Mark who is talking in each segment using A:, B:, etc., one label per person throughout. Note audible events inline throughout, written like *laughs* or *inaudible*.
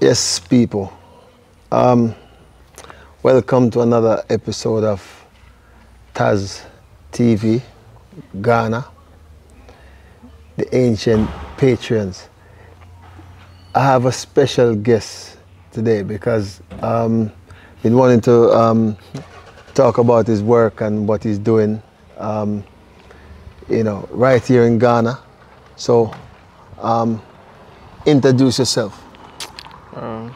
A: Yes, people. Um, welcome to another episode of Taz TV, Ghana, the ancient patrons. I have a special guest today because um, been wanting to um, talk about his work and what he's doing, um, you know, right here in Ghana. So, um, introduce yourself.
B: Uh,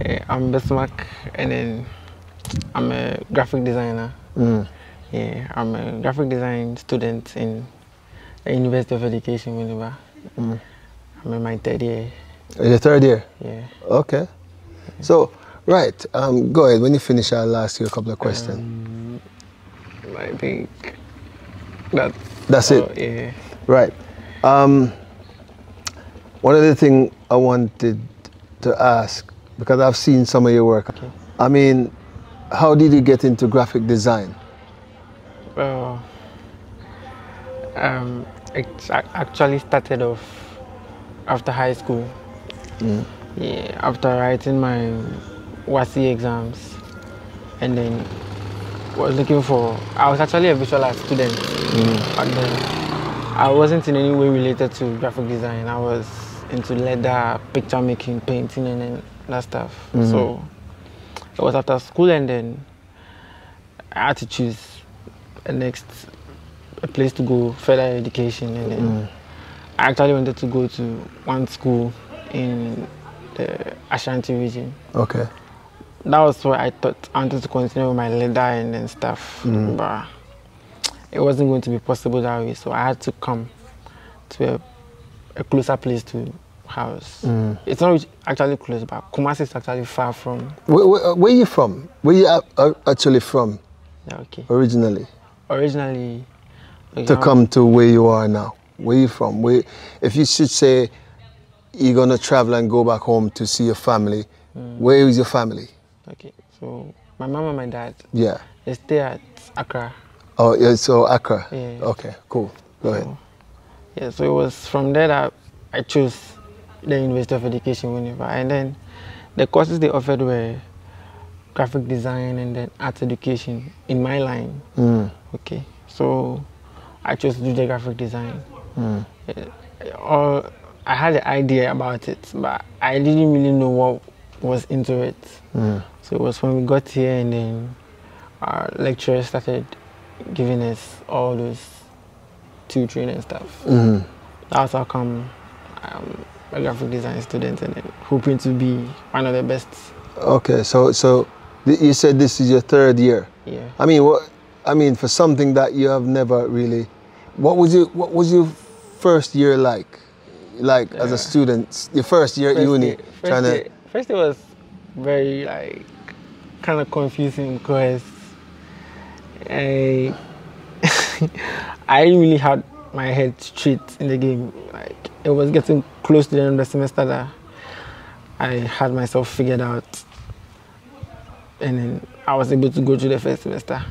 B: yeah, I'm Bismarck, and then I'm a graphic designer.
A: Mm.
B: Yeah, I'm a graphic design student in the University of Education, Winneba.
A: Mm.
B: I'm in my third year.
A: In Your third year.
B: Yeah.
A: Okay. So, right. Um, go ahead. When you finish, I'll ask you a couple of questions.
B: Um, I think that's
A: That's it.
B: Yeah.
A: Right. Um, one of the things I wanted to ask, because I've seen some of your work.
B: Okay.
A: I mean, how did you get into graphic design?
B: Well, um, it actually started off after high school.
A: Mm.
B: Yeah, after writing my WASSCE exams, and then was looking for. I was actually a visual art student back then. I wasn't in any way related to graphic design. I was into leather, picture making, painting, and then that stuff.
A: Mhm.
B: So it was after school, and then I had to choose a next a place to go, further education, and then
A: Mm.
B: I actually wanted to go to one school in the Ashanti region.
A: Okay.
B: That was where I thought I wanted to continue with my leather and then stuff,
A: Mm.
B: but it wasn't going to be possible that way. So I had to come to a, a closer place to house.
A: Mm.
B: It's not actually close, but Kumasi is actually far from.
A: Where, where, uh, where you from? Where you are actually from
B: Yeah, okay.
A: originally
B: Originally, okay,
A: to
B: I'm-
A: come to where you are now? Where you from? Where, if you should say you're gonna travel and go back home to see your family, mm. where is your family?
B: Okay, so my mom and my dad
A: Yeah.
B: they stay at Accra.
A: Oh, yeah. So Accra.
B: Yeah.
A: Okay. Cool. Go ahead.
B: So, yeah, so it was from there that I chose the University of Education, Winneba. And then the courses they offered were graphic design and then art education in my line.
A: Mm.
B: Okay, so I chose to do the graphic design.
A: Mm.
B: Yeah, I had an idea about it, but I didn't really know what was into it.
A: Mm.
B: So it was when we got here and then our lecturer started giving us all those tutoring and stuff.
A: Mm.
B: That's how come I'm a graphic design student and hoping to be one of the best.
A: Okay. So so you said this is your third year.
B: Yeah.
A: I mean, what? I mean, for something that you have never really, what was your what was your first year like? Like as a student, your first year at
B: First
A: uni,
B: day- first
A: trying
B: day,
A: to.
B: first day was very like kind of confusing because I *laughs* I didn't really had my head straight in the game. Like it was getting close to the end of the semester that I had myself figured out, and then I was able to go through the first semester.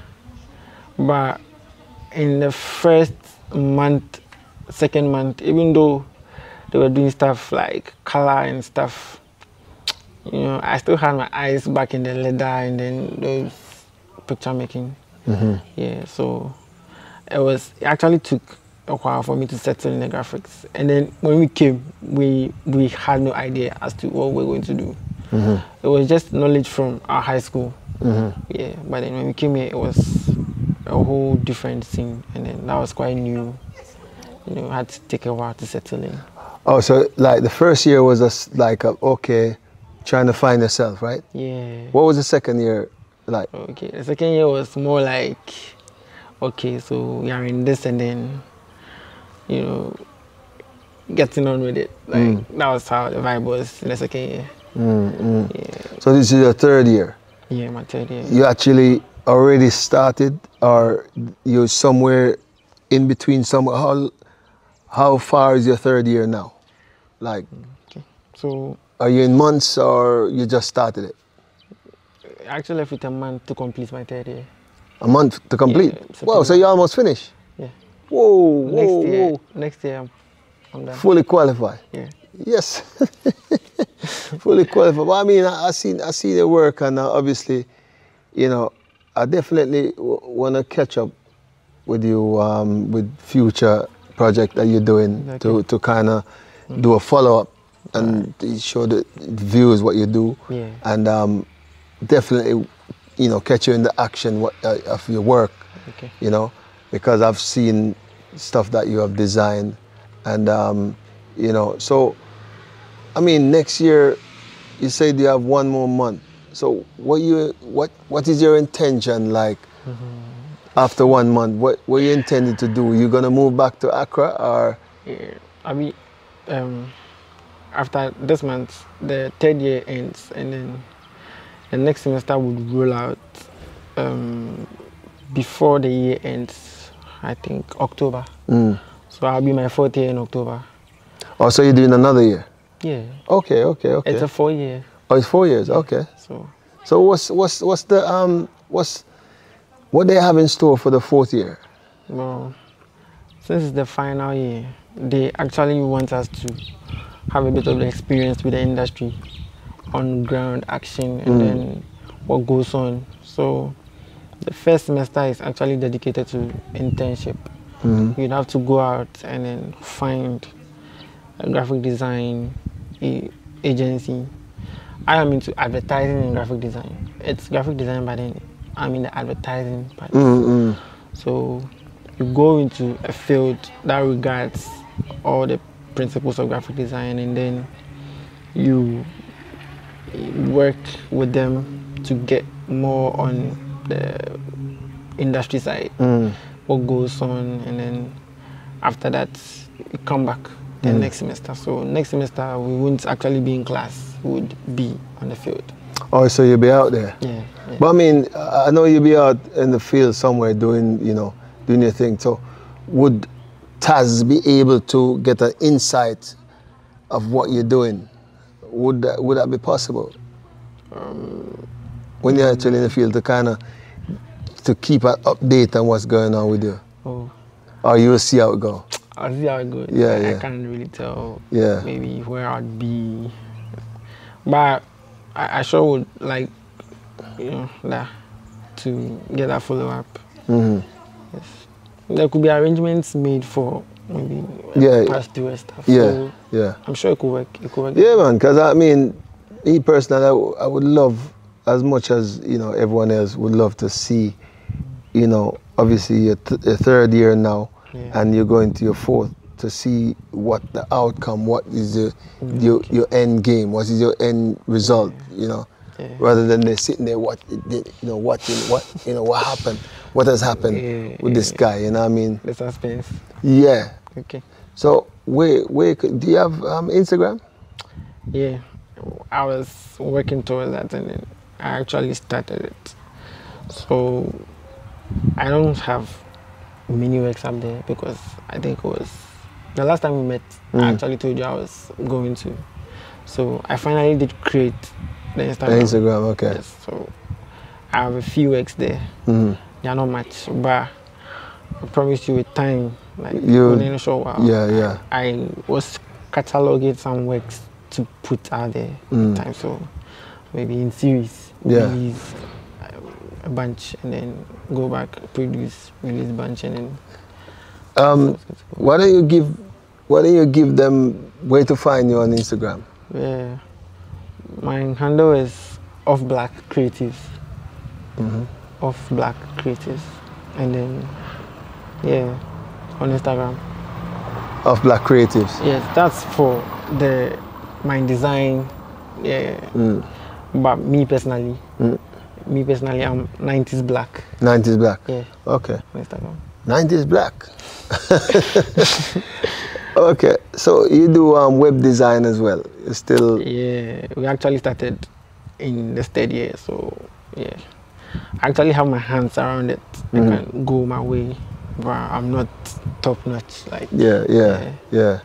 B: But in the first month, second month, even though they were doing stuff like color and stuff, you know, I still had my eyes back in the leather and then those picture making.
A: Mhm.
B: Yeah, so it was it actually took a while for me to settle in the graphics. And then when we came, we we had no idea as to what we were going to do.
A: Mhm.
B: It was just knowledge from our high school.
A: Mhm.
B: Yeah, but then when we came here, it was a whole different thing, and then that was quite new. You know, had to take a while to settle in.
A: Oh, so like the first year was just like a, okay, trying to find yourself, right?
B: Yeah.
A: What was the second year like?
B: Okay. The second year was more like, okay, so we are in this, and then, you know, getting on with it. Like
A: Mm.
B: that was how the vibe was in the second year.
A: Mm, mm.
B: Yeah.
A: So this is your third year.
B: Yeah, my third year.
A: You actually already started, or you're somewhere in between? Somewhere. How how far is your third year now? Like,
B: Okay. So
A: are you in months or you just started it?
B: I actually left with a month to complete my third year.
A: A month to complete.
B: Yeah,
A: wow, so you're almost finished. Whoa, whoa,
B: year,
A: whoa.
B: next year I'm, I'm done.
A: Fully qualified.
B: Yeah.
A: Yes. *laughs* fully qualified. But I mean, I, I see I see the work, and uh, obviously, you know, I definitely w- want to catch up with you um, with future project that you're doing to to kind of do a follow up and show the viewers what you do,
B: Yeah.
A: and um, definitely, you know, catch you in the action what, uh, of your work
B: Okay.
A: you know, because I've seen stuff that you have designed, and um, you know, so I mean, next year, you said you have one more month. So what you what what is your intention like after one month? What what you intending to do? You gonna move back to Accra or?
B: Yeah. I mean, um, after this month, the third year ends, and then the next semester would roll out um, before the year ends. I think October.
A: Mm.
B: So I'll be my fourth year in October.
A: Oh, so you're doing another year?
B: Yeah.
A: Okay, okay, okay.
B: It's a four year.
A: oh, it's four years. Okay.
B: So
A: So what's what's what's the um what's what they have in store for the fourth year?
B: well, since it's the final year, they actually want us to have a bit of experience with the industry, on ground action, and
A: Mm.
B: then what goes on. So the first semester is actually dedicated to internship.
A: Mhm.
B: You'd have to go out and then find a graphic design a- agency. I am into advertising and graphic design. It's graphic design, but then I'm in the advertising part.
A: Mm-mm.
B: So you go into a field that regards all the principles of graphic design and then you work with them to get more on the industry side,
A: Mm.
B: what goes on, and then after that, you come back the
A: Mm.
B: next semester. So next semester, we won't actually be in class, we would be on the field.
A: Oh, so you'll be out there.
B: Yeah. yeah.
A: But I mean, I know you'll be out in the field somewhere doing, you know, doing your thing. So, would Taz be able to get an insight of what you're doing? Would that, would that be possible? when you're actually in the field to kind of to keep an update on what's going on with you,
B: oh,
A: or you will see how it go.
B: I'll see how it goes.
A: Yeah,
B: I, I can't really tell
A: Yeah.
B: maybe where I'd be. But I, I sure would like, you know, to get that follow up.
A: hmm
B: Yes. There could be arrangements made for maybe
A: Yeah,
B: past tour stuff.
A: Yeah,
B: So
A: yeah.
B: I'm sure it could work. It could work.
A: Yeah, man. Because I mean, me personally, I would love as much as you know everyone else would love to see, you know, obviously your, th- your third year now,
B: Yeah.
A: and you're going to your fourth to see what the outcome, what is the, your your end game, what is your end result, you know,
B: Yeah.
A: rather than they're sitting there what you know watching what you know what happened, what has happened
B: Yeah,
A: with this guy, you know what I mean?
B: The suspense.
A: Yeah.
B: Okay.
A: So where where do you have um, Instagram?
B: Yeah. I was working towards that and then I actually started it. So I don't have many works up there because I think it was the last time we met, I
A: Mm.
B: actually told you I was going to. So I finally did create the Instagram.
A: Instagram, okay.
B: Yes, so I have a few works there.
A: Mhm.
B: They are not much, but I promise you with time, like
A: You-
B: within a short while.
A: Yeah, yeah.
B: I was cataloging some works to put out there
A: Mm.
B: time. So maybe in series,
A: Yeah.
B: um, a bunch and then go back, produce, release bunch and then.
A: Um, why don't you give why don't you give them where to find you on Instagram?
B: Yeah. My handle is off black creatives.
A: Mm-hmm.
B: Off black creatives. And then, yeah, on Instagram.
A: Of Black Creatives.
B: Yes, that's for the my design. Yeah.
A: Mm.
B: But me personally,
A: Mm.
B: Me personally, I'm 90s black.
A: 90s Black.
B: Yeah,
A: Okay.
B: on Instagram.
A: 90s Black. *laughs* okay. So you do um, web design as well. You still
B: Yeah, we actually started in the third year, so yeah. I actually have my hands around it.
A: Mhm.
B: I can go my way, but I'm not top notch. Like
A: yeah, yeah,
B: Yeah.
A: yeah.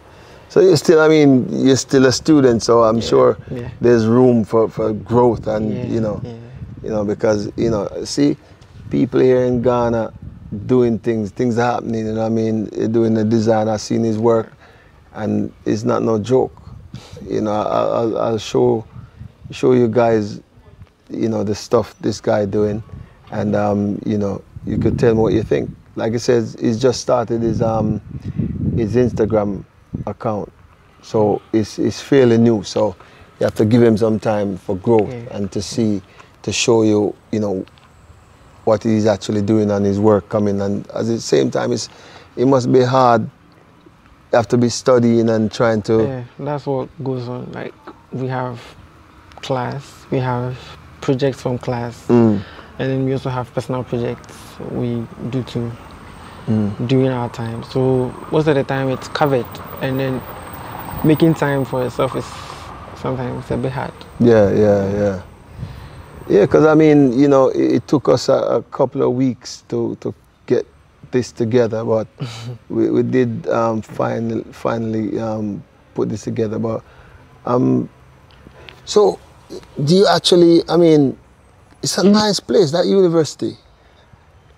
A: So you still I mean you're still a student so I'm
B: Yeah,
A: sure
B: yeah.
A: there's room for, for growth and
B: yeah,
A: you know. You know, because you know, see, people here in Ghana doing things, things are happening. You know, what I mean, doing the design. I've seen his work, and it's not no joke. You know, I- I'll, I'll show show you guys, you know, the stuff this guy doing, and um, you know, you could tell me what you think. Like I said, he's just started his um, his Instagram account, so it's it's fairly new. So you have to give him some time for growth
B: Yeah.
A: and to see, to show you, you know, what he's actually doing and his work coming. And at the same time, it's it must be hard. You have to be studying and trying to.
B: Yeah, that's what goes on. Like we have class, we have projects from class,
A: Mm,
B: and then we also have personal projects we do too
A: mm.
B: during our time. So most of the time it's covered, and then making time for yourself is sometimes a bit hard.
A: Yeah, yeah, yeah. Yeah, because I mean, you know, it, it took us a, a couple of weeks to, to get this together, but *laughs* we, we did um, finally, finally um, put this together. But um, so, do you actually? I mean, it's a nice place. That university.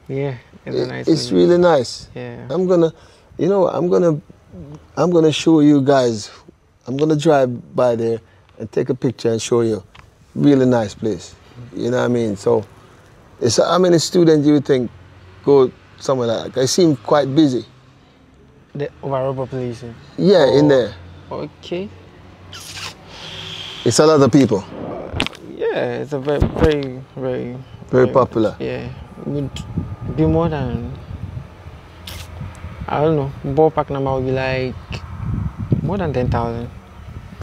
B: Yeah, it's
A: It-
B: nice.
A: it's really nice.
B: Yeah.
A: I'm gonna, you know, I'm gonna, I'm gonna show you guys. I'm gonna drive by there and take a picture and show you. Really nice place. You know what I mean? So, it's how many students do you think go somewhere like that? They seem quite busy.
B: The overall population. Eh?
A: Yeah, in
B: Oh.
A: there.
B: Okay.
A: It's a lot of people.
B: Yeah, it's a very, very, very,
A: Very popular.
B: Yeah, would be more than I don't know. Ballpark number would be like more than ten thousand.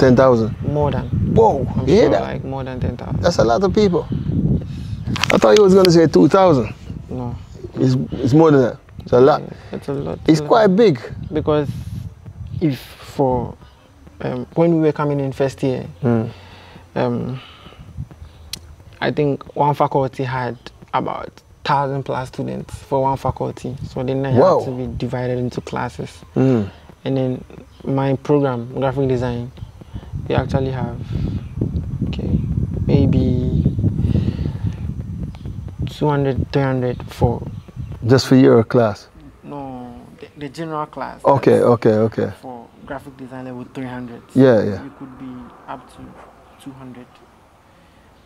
A: Ten thousand.
B: More than.
A: Whoa!
B: I'm
A: You hear
B: sure,
A: that?
B: like more than ten thousand.
A: That's a lot of people. I thought you was gonna say two thousand.
B: No,
A: It's, it's more than that. It's a lot.
B: yeah, it's a lot.
A: It's
B: a lot.
A: quite big.
B: because if for um, when we were coming in first year, um, I think one faculty had about thousand plus students for one faculty, so then I had to be divided into classes.
A: Mm.
B: And then my program, graphic design, we actually have okay maybe 200, 300 for
A: Just for your class.
B: no the, the general class.
A: Okay, okay, okay.
B: For graphic design level 300.
A: Yeah, yeah.
B: You could be up to 200.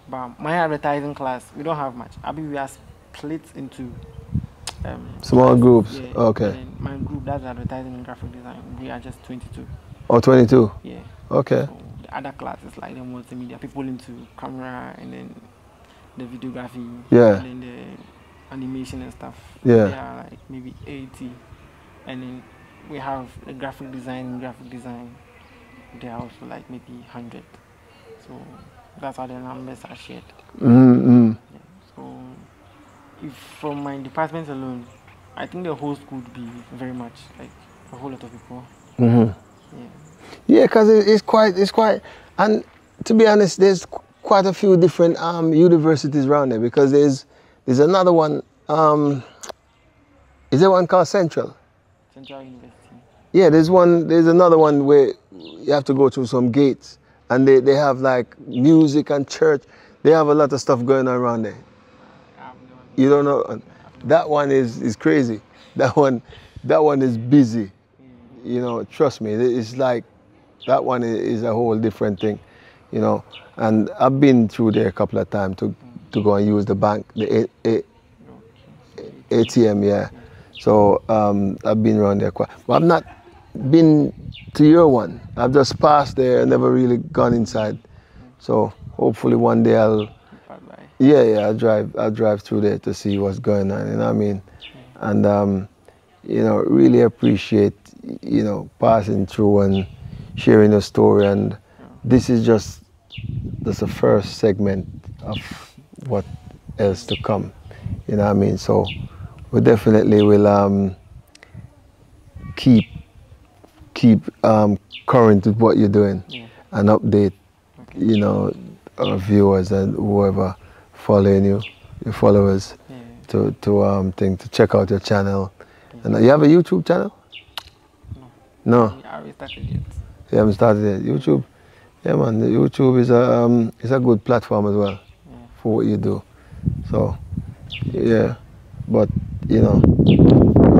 B: But my advertising class, we don't have much. I mean, we are split into um,
A: Small
B: classes,
A: groups,
B: yeah.
A: okay.
B: My group, that's advertising and graphic design. We are just 22.
A: Or 22.
B: Yeah.
A: Okay.
B: So the other classes like the multimedia, people into camera and then the videography,
A: Yeah.
B: and then the animation and stuff.
A: Yeah.
B: They are like maybe 80, and then we have the graphic design, graphic design. They are also like maybe 100. So that's how the numbers are shared.
A: Mm-hmm.
B: Yeah. So if from my department alone, I think the whole school would be very much like a whole lot of people.
A: Mm-hmm.
B: Yeah.
A: Yeah, because it, it's quite, it's quite, and to be honest, there's quite a few different um, universities around there because there's, there's another one. Um, is there one called Central?
B: Central University.
A: Yeah, there's one. There's another one where you have to go through some gates, and they, they have like music and church. They have a lot of stuff going on around there.
B: No,
A: You don't know. That one is is crazy. That one, that one is busy. You know, trust me. It's like that one is a whole different thing. You know, and I've been through there a couple of times to to go and use the bank, the A, A, ATM. Yeah. So um, I've been around there quite. But I've not been to your one. I've just passed there never really gone inside. So hopefully one day I'll. Yeah, yeah, I'll drive. I'll drive through there to see what's going on. You know what I mean? And um, you know, really appreciate you know passing through and sharing your story. And this is just just the first segment of what else to come. You know what I mean? So we definitely will um, keep keep um, current with what you're doing
B: Yeah.
A: and update
B: Okay.
A: you know, our viewers and whoever following you, your followers,
B: Yeah.
A: to to um thing to check out your channel. And uh, you have a YouTube channel? No,
B: Yeah, we started yet.
A: you haven't started yet. YouTube, yeah, man. YouTube is a um is a good platform as well
B: Yeah.
A: for what you do. So, yeah, but you know,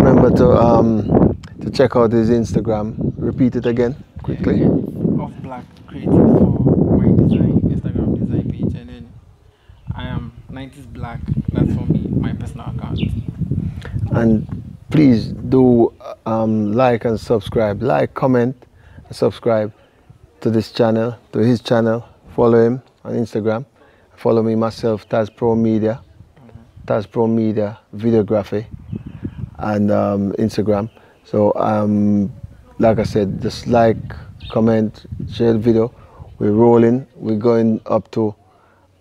A: remember to um to check out his Instagram. Repeat it again quickly.
B: Off black creative for my design, Instagram design. page, and then I am 90s Black. That's for me, my personal account.
A: And please do um, like and subscribe. Like, comment, and subscribe to this channel, to his channel. Follow him on Instagram. Follow me myself, Taz Pro Media, Taz Pro Media Videography, and um, Instagram. So, um, like I said, just like, comment, share the video. We're rolling. We're going up to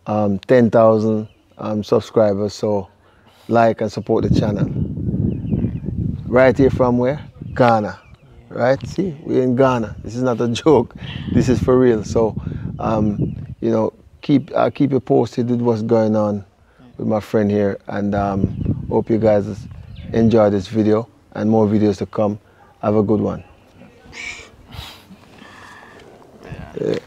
A: um, 10,000 um, subscribers. So, like and support the channel. Right here from where? Ghana. Right? See, we're in Ghana. This is not a joke. This is for real. So, um, you know, keep I'll keep you posted with what's going on with my friend here, and um, hope you guys enjoy this video and more videos to come. Have a good one. Yeah.